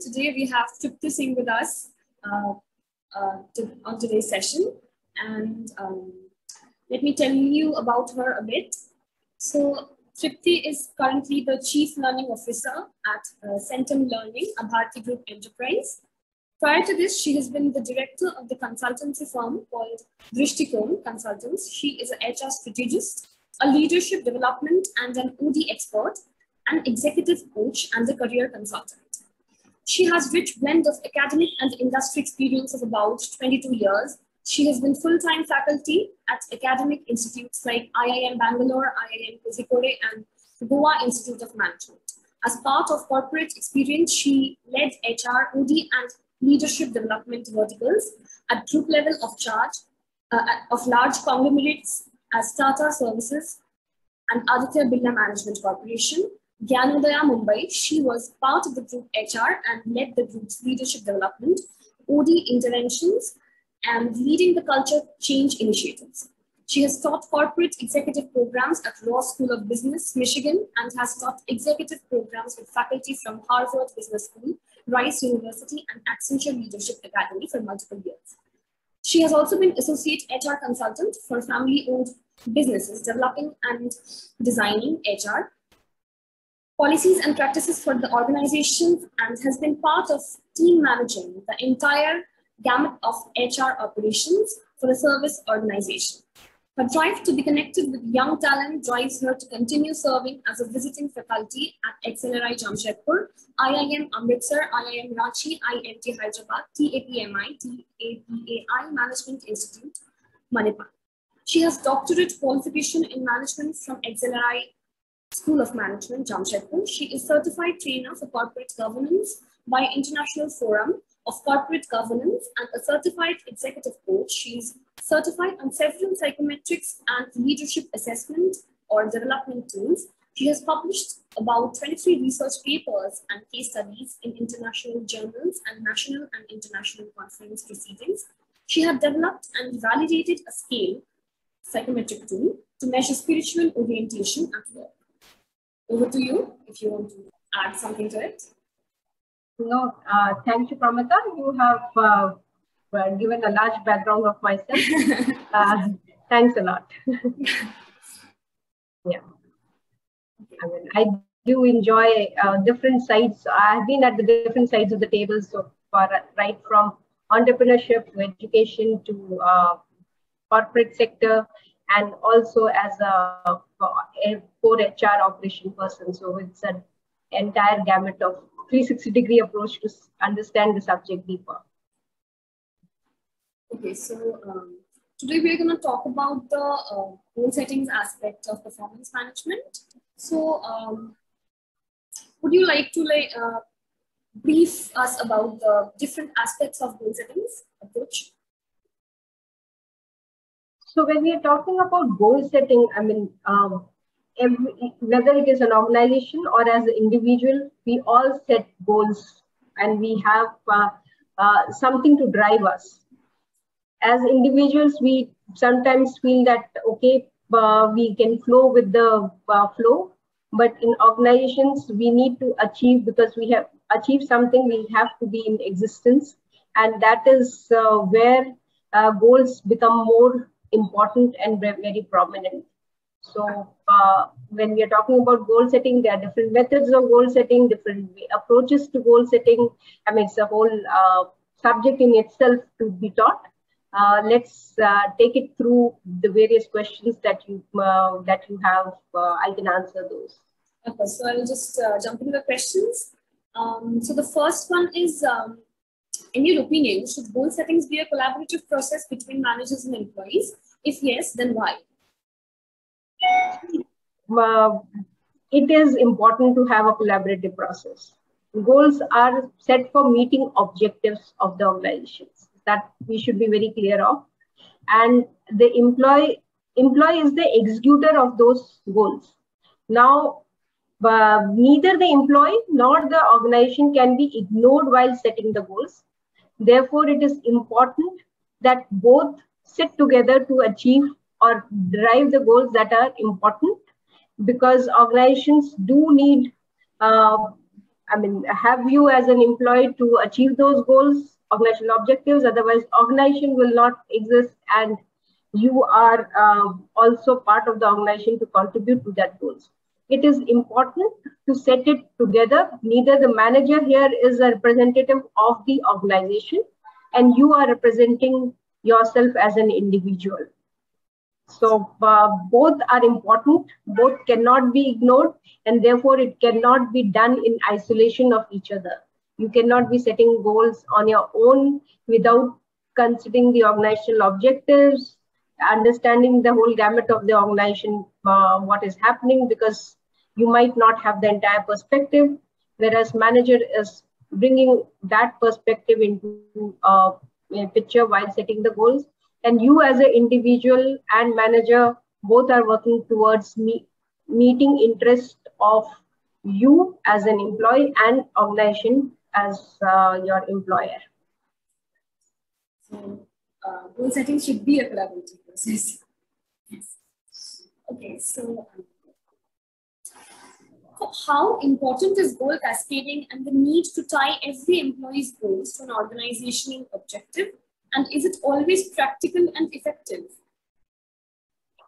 Today we have Tripti Singh with us uh, uh, to, on today's session. And um, let me tell you about her a bit. So Tripti is currently the Chief Learning Officer at uh, Centum Learning, a Bharti Group enterprise. Prior to this, she has been the director of the consultancy firm called Drishtikon Consultants. She is an HR strategist, a leadership development and an OD expert, an executive coach, and a career consultant. She has rich blend of academic and industry experience of about 22 years. She has been full-time faculty at academic institutes like IIM Bangalore, IIM Kozhikode, and Goa Institute of Management. As part of corporate experience, she led HR, OD, and leadership development verticals at group level of charge uh, of large conglomerates as Tata Services and Aditya Birla Management Corporation, Gyanodaya Mumbai, she was part of the group HR and led the group's leadership development, OD interventions, and leading the culture change initiatives. She has taught corporate executive programs at Ross School of Business, Michigan, and has taught executive programs with faculty from Harvard Business School, Rice University, and Accenture Leadership Academy for multiple years. She has also been associate HR consultant for family-owned businesses, developing and designing HR policies and practices for the organization and has been part of team managing the entire gamut of HR operations for a service organization. Her drive to be connected with young talent drives her to continue serving as a visiting faculty at XLRI Jamshedpur, IIM Amritsar, IIM Ranchi, IMT Hyderabad, TAPMI, T. A. Pai Management Institute, Manipal. She has doctorate qualification in management from XLRI School of Management, Jamshedpur. She is certified trainer for corporate governance by International Forum of Corporate Governance and a certified executive coach. She's certified on several psychometrics and leadership assessment or development tools. She has published about 23 research papers and case studies in international journals and national and international conference proceedings. She has developed and validated a scale psychometric tool to measure spiritual orientation at work. Over to you if you want to add something to it. No, uh, thank you, Pramita. You have uh, given a large background of myself. uh, thanks a lot. yeah. I mean, I do enjoy uh, different sides. I've been at the different sides of the table so far, right from entrepreneurship to education to uh, corporate sector and also as a, a core HR operation person. So it's an entire gamut of 360 degree approach to understand the subject deeper. Okay, so um, today we're going to talk about the uh, goal settings aspect of performance management. So, um, would you like to like uh, brief us about the different aspects of goal settings approach? So when we are talking about goal setting, I mean, um, every, whether it is an organization or as an individual, we all set goals and we have uh, uh, something to drive us. As individuals, we sometimes feel that, okay, uh, we can flow with the uh, flow, but in organizations, we need to achieve because we have achieved something, we have to be in existence. And that is uh, where uh, goals become more important and very prominent. So uh, when we are talking about goal setting, there are different methods of goal setting, different approaches to goal setting. I mean, it's a whole uh, subject in itself to be taught. Uh, let's uh, take it through the various questions that you uh, that you have. Uh, I can answer those. Okay, so I'll just jump into the questions. Um, so the first one is um, in your opinion, should goal settings be a collaborative process between managers and employees? If yes, then why? Uh, it is important to have a collaborative process. Goals are set for meeting objectives of the organizations. That we should be very clear of. And the employee employee is the executor of those goals. Now, uh, neither the employee nor the organization can be ignored while setting the goals. Therefore, it is important that both sit together to achieve or drive the goals that are important because organizations do need uh, I mean, have you as an employee to achieve those goals, organizational objectives. Otherwise, organization will not exist, and you are uh, also part of the organization to contribute to that goals. It is important to set it together. Neither the manager here is a representative of the organization, and you are representing yourself as an individual. So uh, both are important, both cannot be ignored, and therefore it cannot be done in isolation of each other. You cannot be setting goals on your own without considering the organizational objectives, understanding the whole gamut of the organization, uh, what is happening, because you might not have the entire perspective, whereas manager is bringing that perspective into uh, a picture while setting the goals and you as an individual and manager both are working towards me, meeting interest of you as an employee and organization as uh, your employer. So uh, goal setting should be a collaborative process. Yes. Okay, so um, how important is goal cascading and the need to tie every employee's goals to an organizational objective and is it always practical and effective?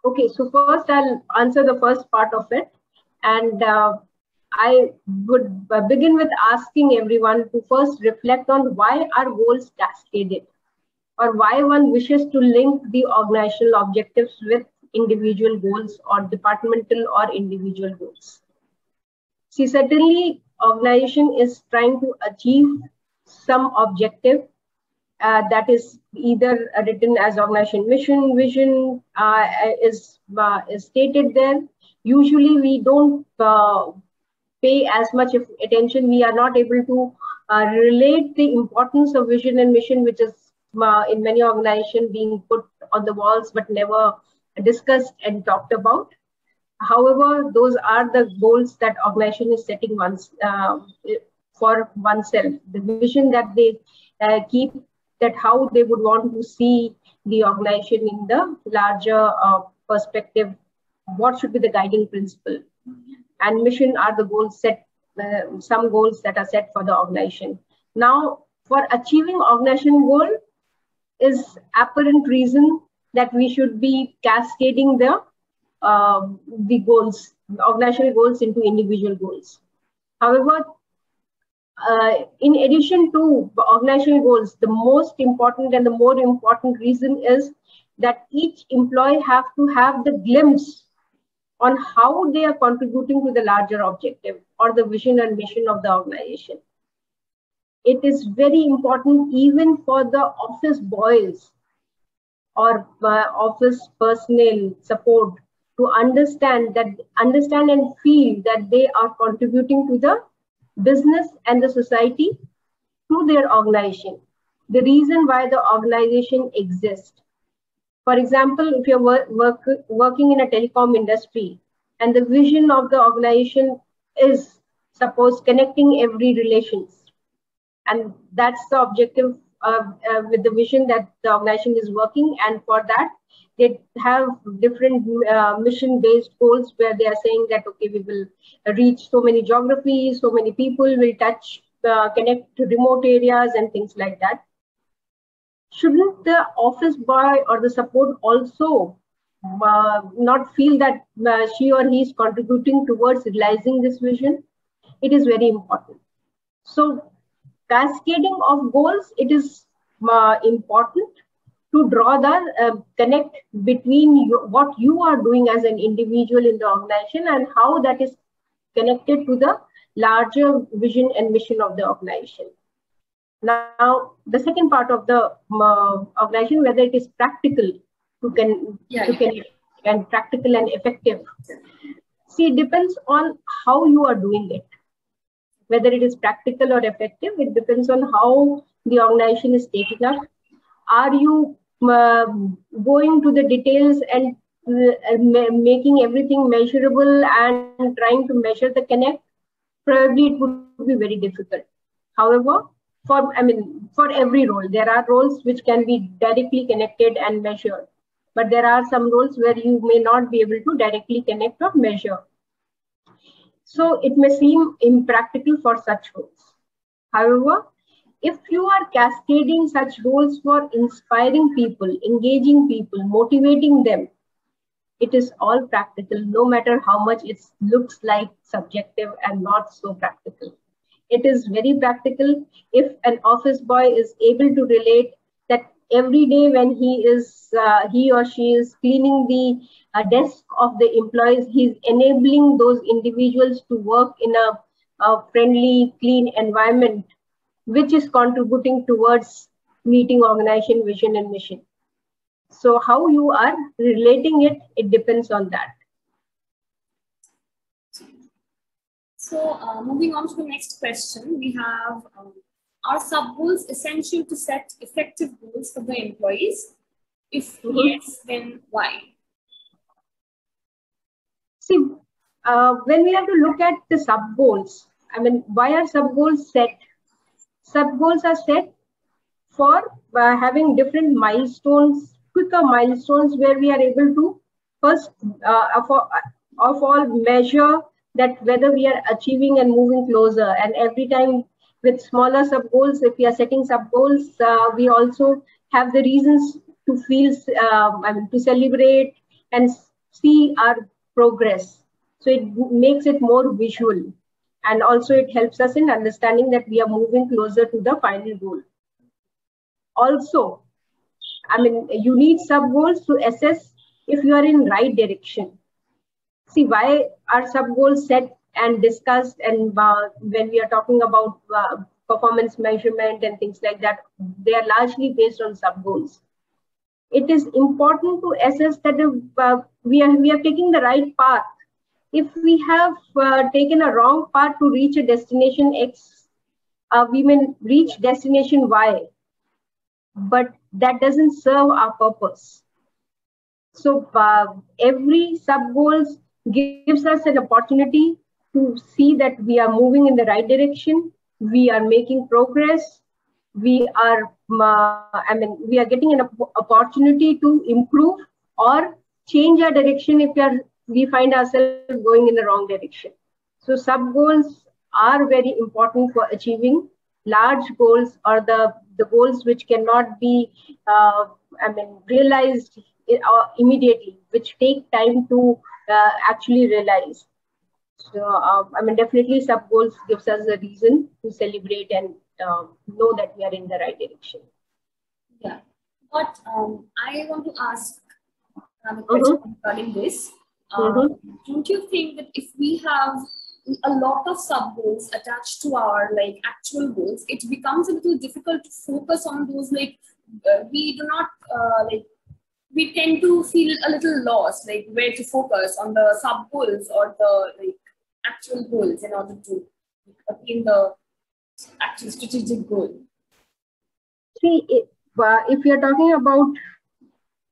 Okay, so first I'll answer the first part of it. And uh, I would begin with asking everyone to first reflect on why are goals cascaded or why one wishes to link the organizational objectives with individual goals or departmental or individual goals. See, certainly organization is trying to achieve some objective uh, that is either written as organization mission, vision uh, is, uh, is stated there. Usually we don't uh, pay as much attention. We are not able to uh, relate the importance of vision and mission, which is uh, in many organizations being put on the walls, but never discussed and talked about. However, those are the goals that organization is setting once, for oneself. The vision that they keep that how they would want to see the organization in the larger uh, perspective. What should be the guiding principle? And mission are the goals set, uh, some goals that are set for the organization. Now, for achieving organization goal is apparent reason that we should be cascading the uh, the goals, organizational goals into individual goals. However, uh, in addition to organizational goals, the most important and the more important reason is that each employee have to have the glimpse on how they are contributing to the larger objective or the vision and mission of the organization. It is very important even for the office boys or uh, office personnel support to understand that understand and feel that they are contributing to the business and the society through their organization. The reason why the organization exists. For example, if you're work, work, working in a telecom industry and the vision of the organization is suppose connecting every relations and that's the objective with the vision that the organization is working and for that they have different uh, mission based goals where they are saying that okay we will reach so many geographies so many people will touch uh, connect to remote areas and things like that. Shouldn't the office boy or the support also uh, not feel that uh, she or he is contributing towards realizing this vision? It is very important. So cascading of goals it is uh, important to draw the uh, connect between you, what you are doing as an individual in the organization and how that is connected to the larger vision and mission of the organization. Now, the second part of the uh, organization, whether it is practical to can, yeah, to can and practical and effective. See, it depends on how you are doing it. Whether it is practical or effective, it depends on how the organization is taking up. Are you uh, going to the details and uh, making everything measurable and trying to measure the connect, probably it would be very difficult. However, for I mean, for every role, there are roles which can be directly connected and measured, but there are some roles where you may not be able to directly connect or measure. So it may seem impractical for such roles. However, if you are cascading such roles for inspiring people, engaging people, motivating them, it is all practical, no matter how much it looks like subjective and not so practical. It is very practical if an office boy is able to relate every day when he is uh, he or she is cleaning the uh, desk of the employees, he's enabling those individuals to work in a, a friendly, clean environment which is contributing towards meeting organization vision and mission. So how you are relating it, it depends on that. So uh, moving on to the next question, we have, um, are sub goals essential to set effective goals for the employees? If mm -hmm. yes, then why? See, uh, when we have to look at the sub goals, I mean, why are sub goals set? Sub goals are set for uh, having different milestones, quicker milestones where we are able to first uh, of, all, of all measure that whether we are achieving and moving closer. And every time with smaller sub goals, if we are setting sub goals, uh, we also have the reasons to feel, um, I mean, to celebrate and see our progress. So it makes it more visual. And also it helps us in understanding that we are moving closer to the final goal. Also i mean you need sub goals to assess if you are in right direction. See why are sub goals set and discussed and uh, when we are talking about uh, performance measurement and things like that they are largely based on sub goals it is important to assess that uh, we are we are taking the right path if we have uh, taken a wrong path to reach a destination X, uh, we may reach destination Y, but that doesn't serve our purpose. So uh, every sub goals gives us an opportunity to see that we are moving in the right direction, we are making progress, we are, uh, I mean, we are getting an opportunity to improve or change our direction if we are we find ourselves going in the wrong direction. So sub goals are very important for achieving large goals or the, the goals which cannot be, uh, I mean, realized uh, immediately, which take time to uh, actually realize. So, uh, I mean, definitely sub goals gives us a reason to celebrate and uh, know that we are in the right direction. Yeah, but um, I want to ask another question mm -hmm. regarding this. Mm-hmm. don't you think that if we have a lot of sub goals attached to our like actual goals, it becomes a little difficult to focus on those. Like uh, we do not uh, like we tend to feel a little lost, like where to focus on the sub goals or the like actual goals in order to attain the actual strategic goal. See, it, uh, if you're talking about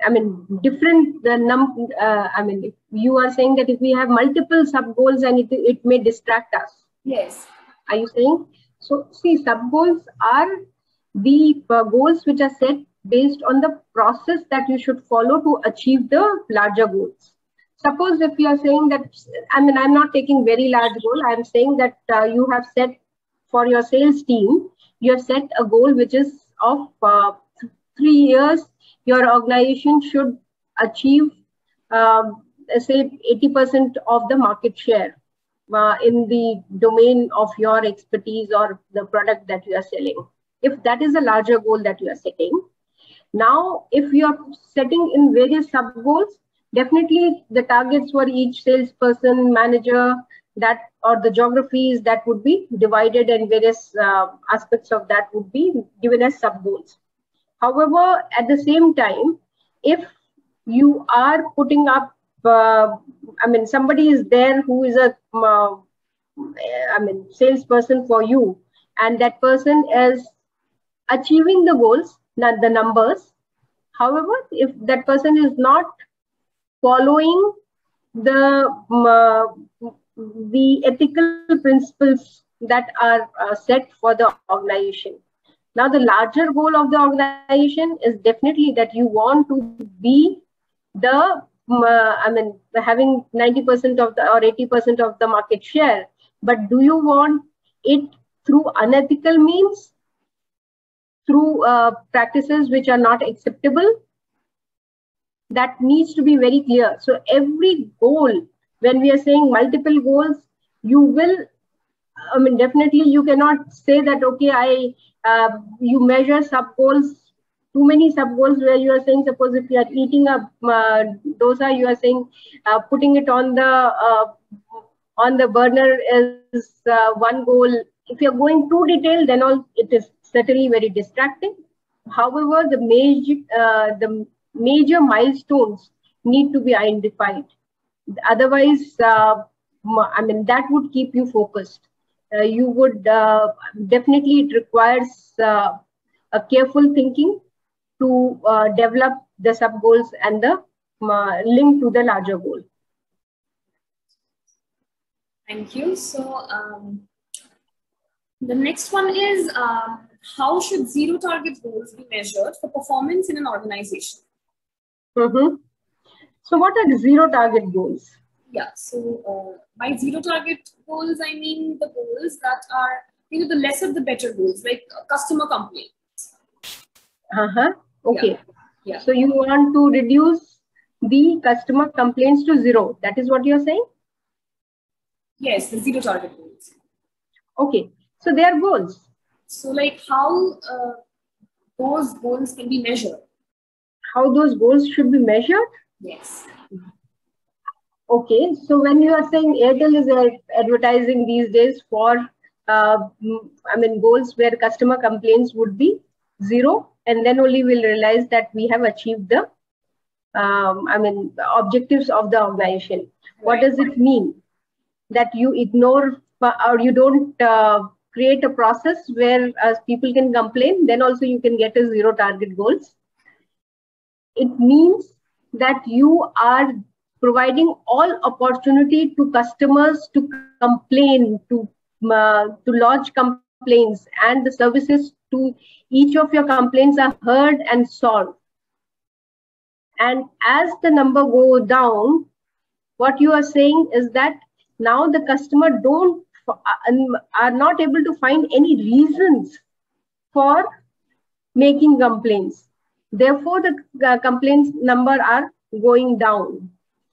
I mean, different the num. Uh, I mean, if you are saying that if we have multiple sub goals and it it may distract us. Yes. Are you saying? So see, sub goals are the uh, goals which are set based on the process that you should follow to achieve the larger goals. Suppose if you are saying that, I mean, I'm not taking very large goal. I'm saying that uh, you have set for your sales team, you have set a goal which is of uh, three years your organization should achieve, um, say, 80% of the market share uh, in the domain of your expertise or the product that you are selling. If that is a larger goal that you are setting, now if you are setting in various sub goals, definitely the targets for each salesperson, manager, that or the geographies that would be divided and various uh, aspects of that would be given as sub goals. However, at the same time, if you are putting up, uh, I mean, somebody is there who is a, uh, I mean, salesperson for you, and that person is achieving the goals, not the numbers. However, if that person is not following the uh, the ethical principles that are uh, set for the organization. Now, the larger goal of the organization is definitely that you want to be the, uh, I mean, having 90% of the or 80% of the market share. but do you want it through unethical means? Through practices which are not acceptable that needs to be very clear. So every goal when we are saying multiple goals you will i mean definitely you cannot say that okay i uh, you measure sub goals too many sub goals where you are saying suppose if you are eating a uh, dosa you are saying uh, putting it on the uh, on the burner is uh, one goal. If you're going too detailed then all it is certainly very distracting. However the major uh, the major milestones need to be identified otherwise uh, i mean that would keep you focused you would definitely it requires a careful thinking to uh, develop the sub goals and the uh, link to the larger goal. Thank you. So um, the next one is uh, how should zero target goals be measured for performance in an organization? Mm-hmm. So what are the zero target goals? Yeah. So uh, by zero target goals, I mean the goals that are you know the lesser the better goals, like customer complaints. Uh-huh. Okay. Yeah. yeah. So you want to reduce the customer complaints to zero. That is what you're saying? Yes, the zero target goals. Okay. So they are goals. So like how uh, those goals can be measured? How those goals should be measured? Yes. Okay. So when you are saying Airtel is advertising these days for, uh, I mean, goals where customer complaints would be zero, and then only we'll realize that we have achieved the um, i mean objectives of the organization right. what does it mean that you ignore or you don't uh, create a process where as people can complain then also you can get a zero target goals it means that you are providing all opportunity to customers to complain to uh, to lodge complaints and the services to each of your complaints are heard and solved. And as the number go down, what you are saying is that now the customer don't uh, are not able to find any reasons for making complaints. Therefore, the uh, complaints number are going down.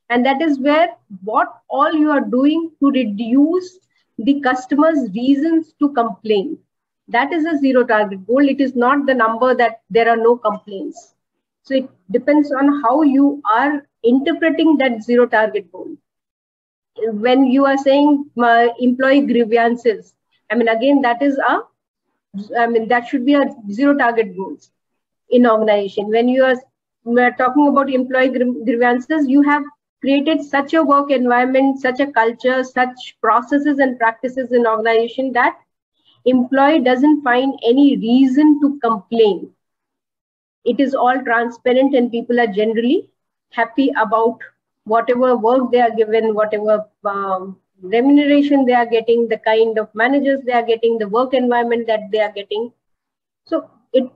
And that is where what all you are doing to reduce the customer's reasons to complain. That is a zero target goal. It is not the number that there are no complaints. So it depends on how you are interpreting that zero target goal. When you are saying uh, employee grievances i mean again that is a i mean that should be a zero target goals in organization when you are talking about employee grievances you have created such a work environment such a culture such processes and practices in organization that employee doesn't find any reason to complain. It is all transparent and people are generally happy about whatever work they are given, whatever um, remuneration they are getting, the kind of managers they are getting, the work environment that they are getting. So it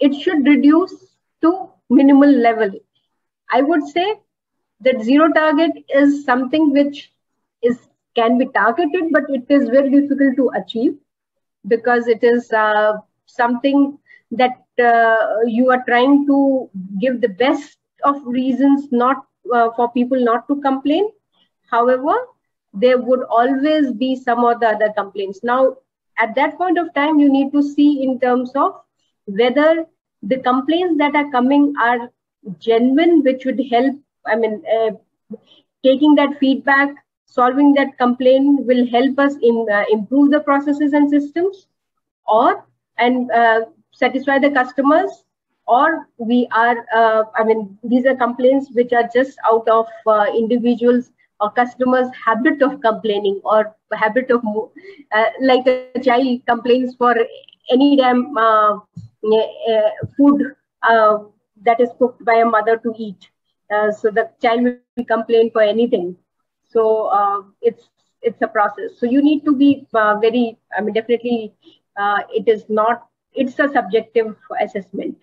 it should reduce to minimal level. I would say that zero target is something which is can be targeted, but it is very difficult to achieve because it is uh, something that uh, you are trying to give the best of reasons not uh, for people not to complain however there would always be some or the other complaints now at that point of time you need to see in terms of whether the complaints that are coming are genuine which would help i mean uh, taking that feedback solving that complaint will help us in uh, improve the processes and systems or and uh, satisfy the customers or we are uh, i mean these are complaints which are just out of uh, individuals or customers habit of complaining or habit of uh, like a child complains for any damn food that is cooked by a mother to eat so the child will complain for anything so uh, it's it's a process. So you need to be uh, very. I mean, definitely, uh, it is not. It's a subjective assessment.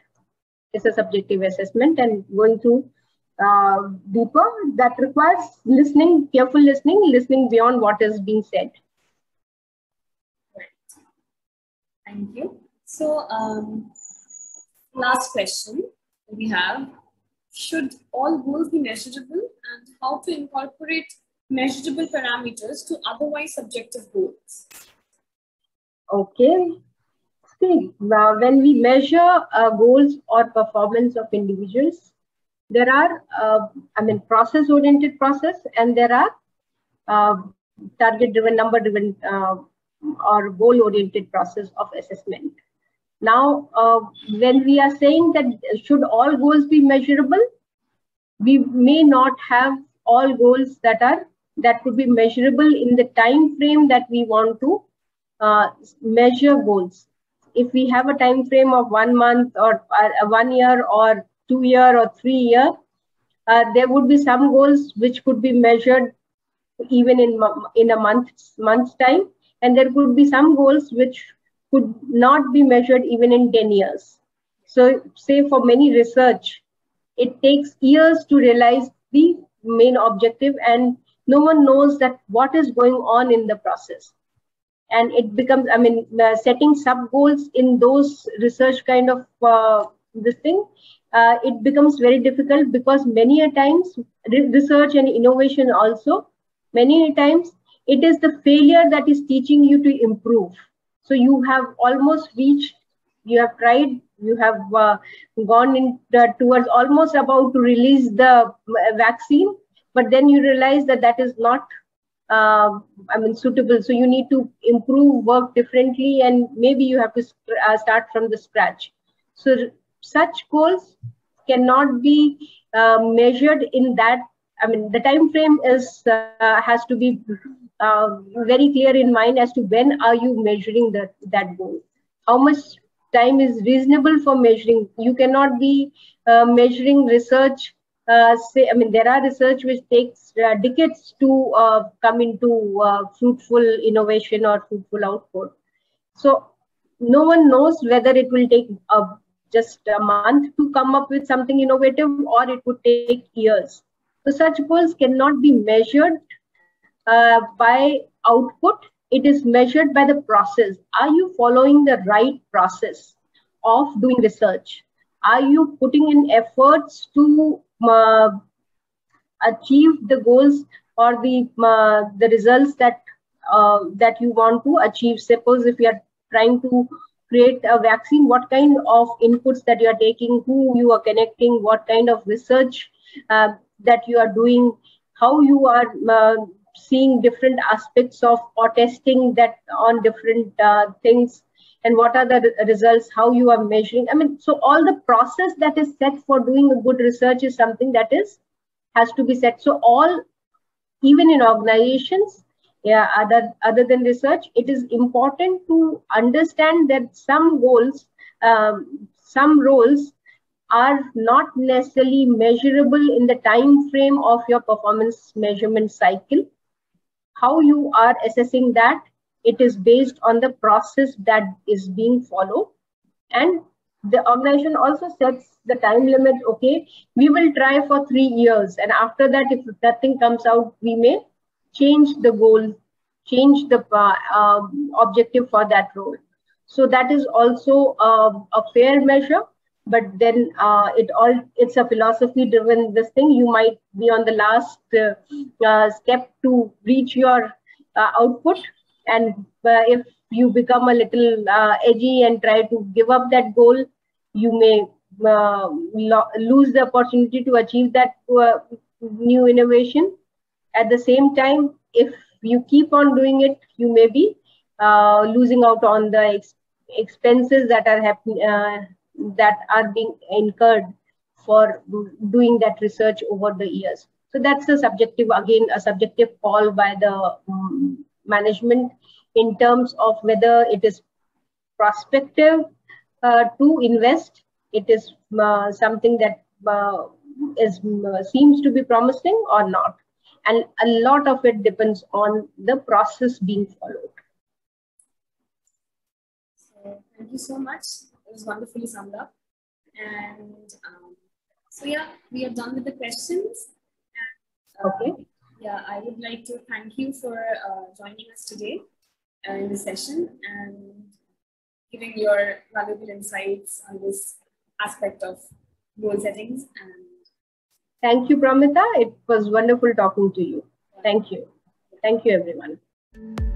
It's a subjective assessment, and going through uh, deeper that requires listening, careful listening, listening beyond what is being said. Thank you. So, um, last question we have Should all goals be measurable and how to incorporate measurable parameters to otherwise subjective goals? Okay. See, when we measure uh, goals or performance of individuals, there are, uh, I mean, process-oriented process, and there are uh, target-driven, number-driven, uh, or goal-oriented process of assessment. Now, uh, when we are saying that should all goals be measurable, we may not have all goals that are that could be measurable in the time frame that we want to uh, measure goals. If we have a time frame of one month or uh, one year or two year or three year, uh, there would be some goals which could be measured even in in a month month's time, and there could be some goals which could not be measured even in 10 years. So, say for many research, it takes years to realize the main objective, and no one knows that what is going on in the process. And it becomes, I mean, uh, setting sub goals in those research kind of uh, this thing, uh, it becomes very difficult because many a times research and innovation also, many a times it is the failure that is teaching you to improve so you have almost reached, you have tried, you have uh, gone in the, towards almost about to release the uh, vaccine, but then you realize that that is not, uh, I mean, suitable. So you need to improve, work differently, and maybe you have to uh, start from the scratch. So such goals cannot be uh, measured in that I mean, the time frame is uh, has to be uh, very clear in mind as to when are you measuring that that goal. How much time is reasonable for measuring? You cannot be uh, measuring research. Uh, say, I mean, there are research which takes uh, decades to uh, come into fruitful innovation or fruitful output. So no one knows whether it will take a just a month to come up with something innovative or it would take years so such goals cannot be measured uh, by output. It is measured by the process. Are you following the right process of doing research? Are you putting in efforts to uh, achieve the goals or the uh, the results that uh, that you want to achieve? Suppose if you are trying to create a vaccine, what kind of inputs that you are taking, who you are connecting, what kind of research uh, that you are doing, how you are uh, seeing different aspects of or testing that on different uh, things and what are the results how you are measuring. I mean so all the process that is set for doing a good research is something that is has to be set. So all even in organizations yeah other other than research it is important to understand that some goals um, some roles are not necessarily measurable in the time frame of your performance measurement cycle. How you are assessing that, it is based on the process that is being followed. And the organization also sets the time limit, okay, we will try for three years. And after that, if nothing comes out, we may change the goal, change the uh, uh, objective for that role. So that is also uh, a fair measure but then uh, it all it's a philosophy driven this thing. You might be on the last uh, uh, step to reach your uh, output. And uh, if you become a little edgy and try to give up that goal you may lo lose the opportunity to achieve that new innovation. At the same time if you keep on doing it you may be losing out on the ex expenses that are happening that are being incurred for doing that research over the years. So that's a subjective, again, a subjective call by the um, management in terms of whether it is prospective uh, to invest. It is uh, something that uh, is uh, seems to be promising or not. And a lot of it depends on the process being followed. Thank you so much it was wonderfully summed up. And um, so, yeah, we are done with the questions. And, uh, okay. Yeah, I would like to thank you for uh, joining us today uh, in the session. And giving your valuable insights on this aspect of goal settings. And thank you, Pramita. It was wonderful talking to you. Thank you. Thank you, everyone.